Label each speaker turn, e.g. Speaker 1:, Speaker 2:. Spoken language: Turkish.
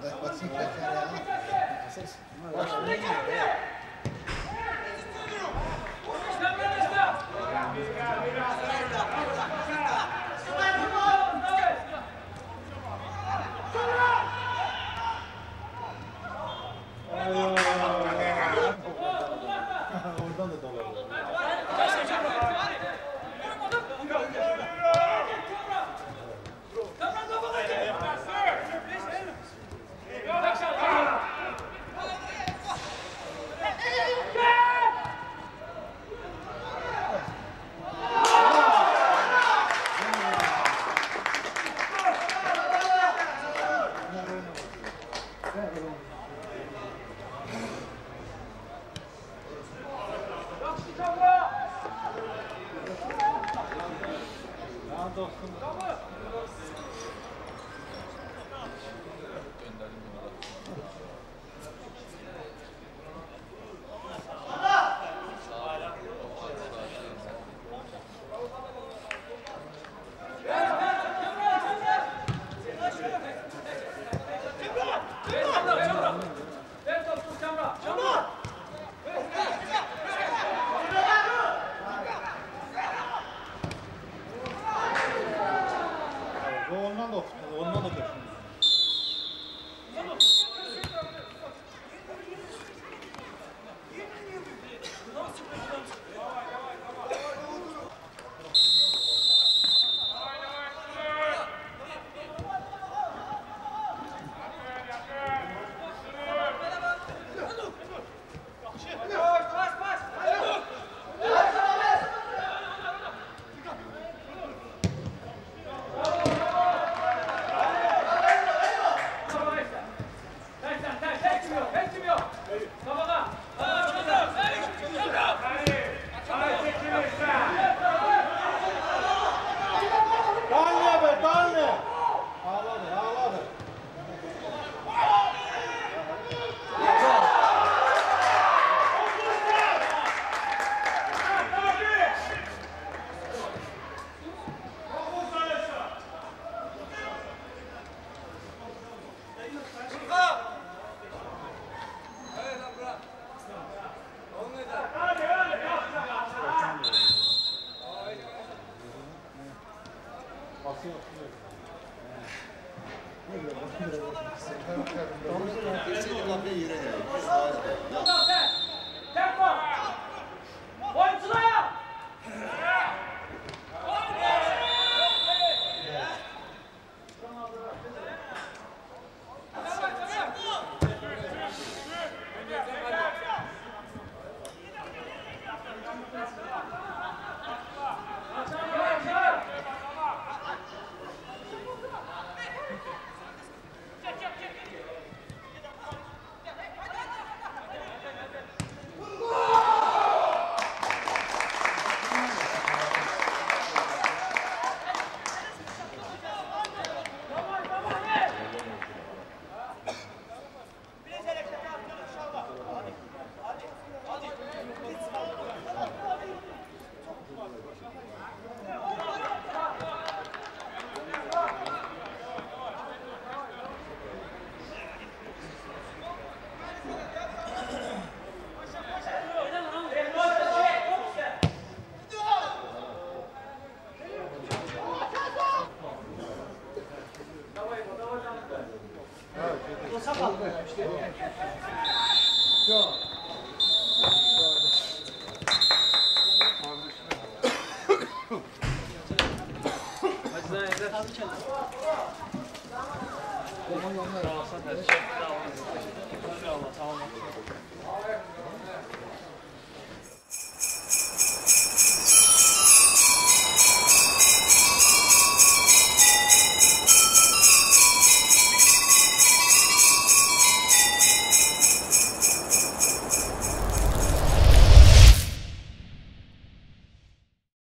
Speaker 1: despacito. Doch, komm. Basın atılıyor. Ne diyor? Bakın biraz. Tam bir kafeye yere geldik. Sakal. Yok. Tamam, tamam.